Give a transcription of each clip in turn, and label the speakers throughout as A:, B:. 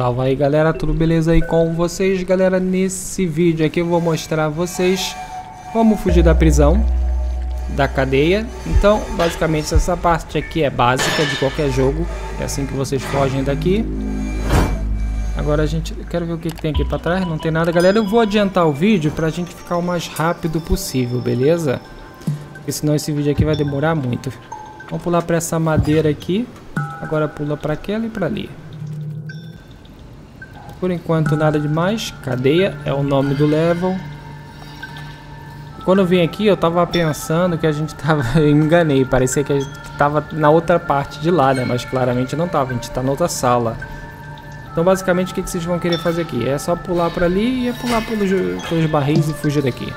A: Salve aí galera, tudo beleza aí com vocês? Galera, nesse vídeo aqui eu vou mostrar a vocês como fugir da prisão, da cadeia. Então, basicamente essa parte aqui é básica de qualquer jogo, é assim que vocês fogem daqui. Agora a gente, quero ver o que, que tem aqui para trás, não tem nada. Galera, eu vou adiantar o vídeo para a gente ficar o mais rápido possível, beleza? Porque senão esse vídeo aqui vai demorar muito. Vamos pular para essa madeira aqui, agora pula para aquela e para ali. Por enquanto nada demais. Cadeia é o nome do level. Quando eu vim aqui eu tava pensando que a gente tava... enganei, parecia que a gente tava na outra parte de lá, né? Mas claramente não tava, a gente tá na outra sala. Então basicamente o que, que vocês vão querer fazer aqui? É só pular para ali e é pular pelos, pelos barris e fugir daqui.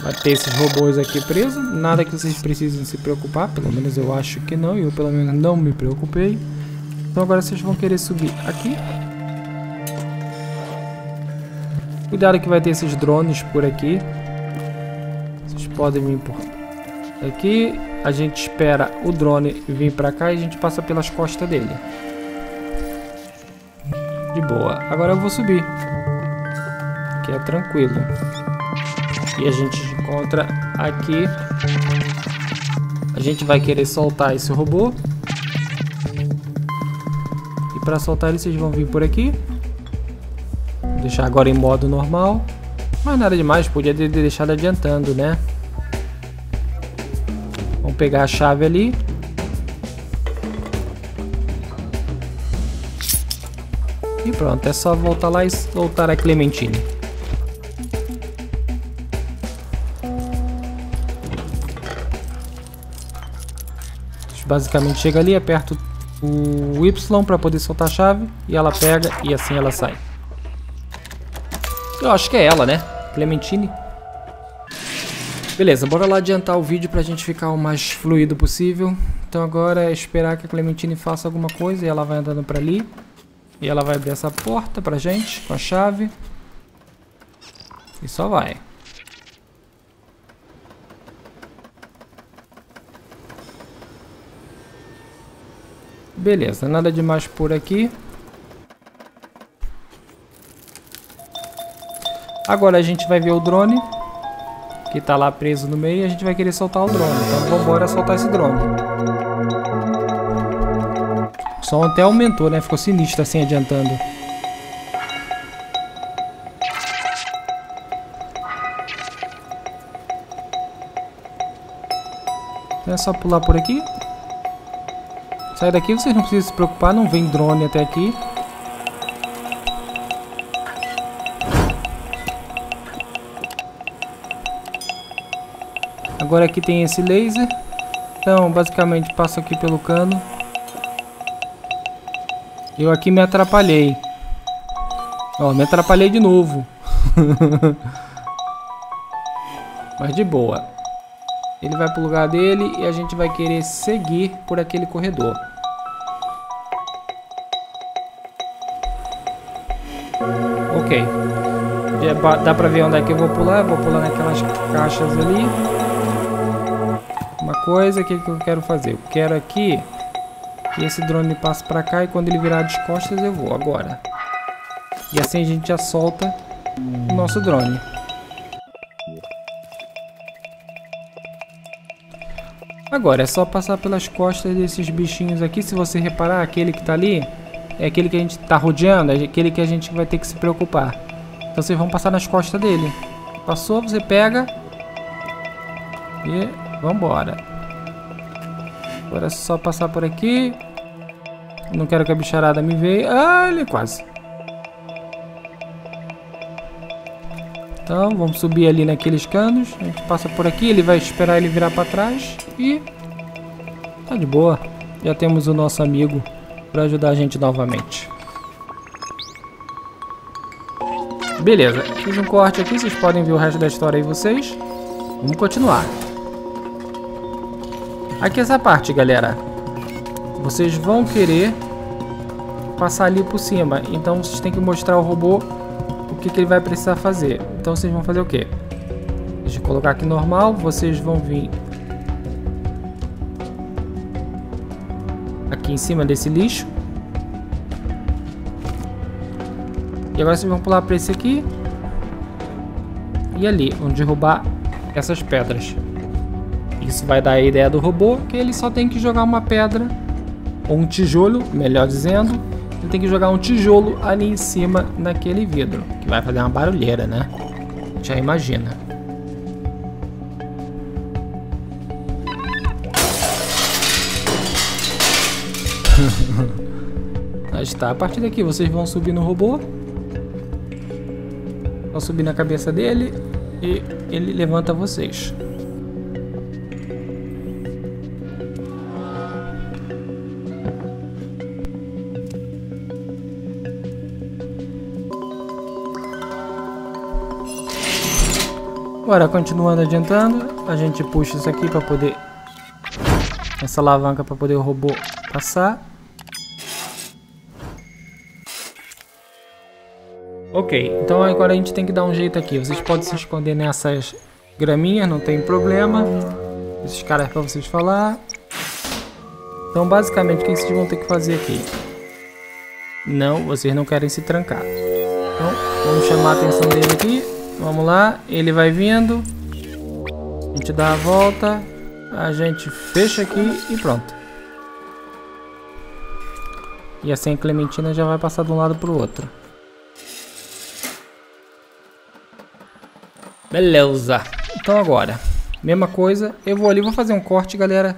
A: Vai ter esses robôs aqui presos, nada que vocês precisem se preocupar, pelo menos eu acho que não, e eu pelo menos não me preocupei. Então agora vocês vão querer subir aqui. Cuidado que vai ter esses drones por aqui. Vocês podem vir por aqui. A gente espera o drone vir pra cá e a gente passa pelas costas dele. De boa. Agora eu vou subir. Que é tranquilo. E a gente encontra aqui. A gente vai querer soltar esse robô. Para soltar ele, vocês vão vir por aqui. Vou deixar agora em modo normal. Mas nada demais, podia ter deixado adiantando, né? Vamos pegar a chave ali. E pronto, é só voltar lá e soltar a Clementine. Basicamente chega ali, aperta o Y para poder soltar a chave e ela pega e assim ela sai. Eu acho que é ela, né? Clementine. Beleza, bora lá adiantar o vídeo pra gente ficar o mais fluido possível. Então agora é esperar que a Clementine faça alguma coisa e ela vai andando pra ali. E ela vai abrir essa porta pra gente com a chave. E só vai. Beleza, nada demais por aqui. Agora a gente vai ver o drone. Que tá lá preso no meio e a gente vai querer soltar o drone. Então vamos embora soltar esse drone. O som até aumentou, né? Ficou sinistro assim adiantando. Então é só pular por aqui. Sai daqui, vocês não precisam se preocupar, não vem drone até aqui. Agora aqui tem esse laser. Então, basicamente, passo aqui pelo cano. Eu aqui me atrapalhei. Ó, me atrapalhei de novo. Mas de boa. Ele vai pro lugar dele e a gente vai querer seguir por aquele corredor. Ok. Dá pra ver onde é que eu vou pular. vou pular naquelas caixas ali. Uma coisa que, que eu quero fazer. Eu quero aqui que esse drone passe pra cá e quando ele virar de costas eu vou agora. E assim a gente já solta o nosso drone. Agora é só passar pelas costas desses bichinhos aqui. Se você reparar, aquele que tá ali é aquele que a gente tá rodeando, é aquele que a gente vai ter que se preocupar. Então vocês vão passar nas costas dele. Passou, você pega e vambora. Agora é só passar por aqui. Não quero que a bicharada me veja. Ah, ele quase. Então, vamos subir ali naqueles canos. A gente passa por aqui, ele vai esperar ele virar para trás. E tá de boa. Já temos o nosso amigo para ajudar a gente novamente. Beleza, fiz um corte aqui, vocês podem ver o resto da história aí vocês. Vamos continuar. Aqui essa parte, galera. Vocês vão querer passar ali por cima. Então vocês têm que mostrar o robô que, que ele vai precisar fazer. Então vocês vão fazer o quê? Deixa eu colocar aqui normal, vocês vão vir aqui em cima desse lixo. E agora vocês vão pular para esse aqui. E ali, vão derrubar essas pedras. Isso vai dar a ideia do robô, que ele só tem que jogar uma pedra, ou um tijolo, melhor dizendo. Ele tem que jogar um tijolo ali em cima naquele vidro, que vai fazer uma barulheira, né? Já imagina. está. A partir daqui vocês vão subir no robô. Vão subir na cabeça dele e ele levanta vocês. Agora, continuando adiantando, a gente puxa isso aqui para poder... Essa alavanca para poder o robô passar. Ok, então agora a gente tem que dar um jeito aqui. Vocês podem se esconder nessas graminhas, não tem problema. Esses caras para vocês falar. Então, basicamente, o que vocês vão ter que fazer aqui? Não, vocês não querem se trancar. Então, vamos chamar a atenção dele aqui. Vamos lá, ele vai vindo. A gente dá a volta. A gente fecha aqui e pronto. E assim a Clementina já vai passar de um lado para o outro. Beleza. Então agora, mesma coisa. Eu vou ali, vou fazer um corte, galera.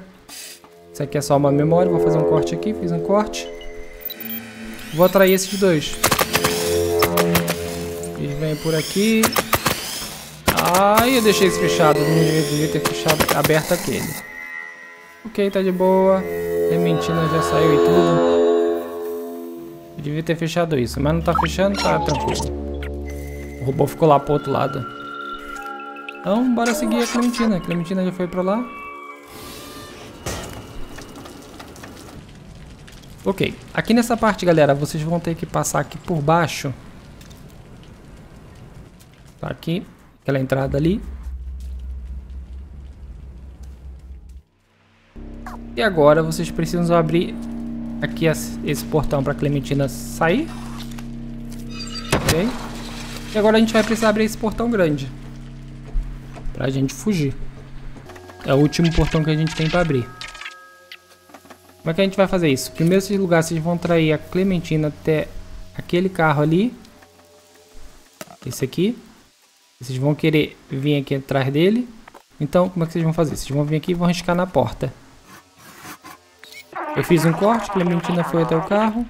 A: Isso aqui é só uma memória. Vou fazer um corte aqui. Fiz um corte. Vou atrair esses dois. Eles vêm por aqui. Ai, eu deixei isso fechado. Não devia ter fechado, aberto aquele. Ok, tá de boa. Dementina já saiu e tudo. Eu devia ter fechado isso, mas não tá fechando, tá tranquilo. O robô ficou lá pro outro lado. Então, bora seguir a Clementina. A Clementina já foi pra lá. Ok, aqui nessa parte, galera, vocês vão ter que passar aqui por baixo. Tá aqui aquela entrada ali. E agora vocês precisam abrir aqui esse portão para Clementina sair. Ok? E agora a gente vai precisar abrir esse portão grande. Pra gente fugir. É o último portão que a gente tem para abrir. Como é que a gente vai fazer isso? Primeiro, esse lugar, vocês vão trair a Clementina até aquele carro ali. Esse aqui. Vocês vão querer vir aqui atrás dele. Então, como é que vocês vão fazer? Vocês vão vir aqui e vão riscar na porta. Eu fiz um corte, Clementina foi até o carro.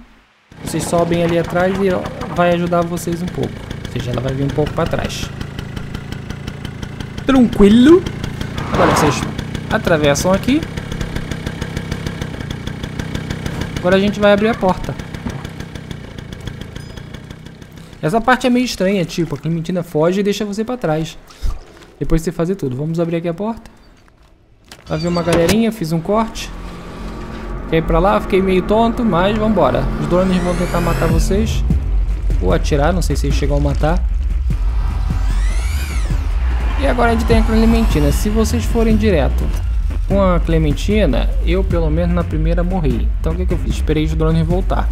A: Vocês sobem ali atrás e vai ajudar vocês um pouco. Ou seja, ela vai vir um pouco para trás. Tranquilo. Agora vocês atravessam aqui. Agora a gente vai abrir a porta. Essa parte é meio estranha, tipo, a Clementina foge e deixa você pra trás. Depois de você fazer tudo. Vamos abrir aqui a porta. Vai ver uma galerinha, fiz um corte. Fiquei pra lá, fiquei meio tonto, mas vambora. Os drones vão tentar matar vocês. Ou atirar, não sei se eles chegam a matar. E agora a gente tem a Clementina. Se vocês forem direto com a Clementina, eu pelo menos na primeira morri. Então o que, que eu fiz? Esperei os drones voltar.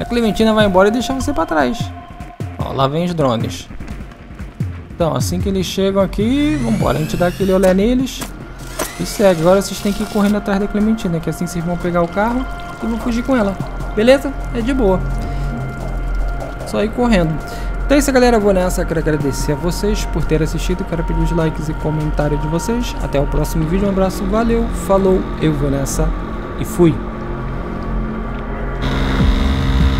A: A Clementina vai embora e deixa você para trás. Ó, lá vem os drones. Então, assim que eles chegam aqui, vambora. A gente dá aquele olé neles e segue. Agora vocês têm que ir correndo atrás da Clementina, que assim vocês vão pegar o carro e vão fugir com ela. Beleza? É de boa. Só ir correndo. Então é isso, galera. Eu vou nessa. Quero agradecer a vocês por terem assistido. Quero pedir os likes e comentários de vocês. Até o próximo vídeo. Um abraço. Valeu. Falou. Eu vou nessa. E fui.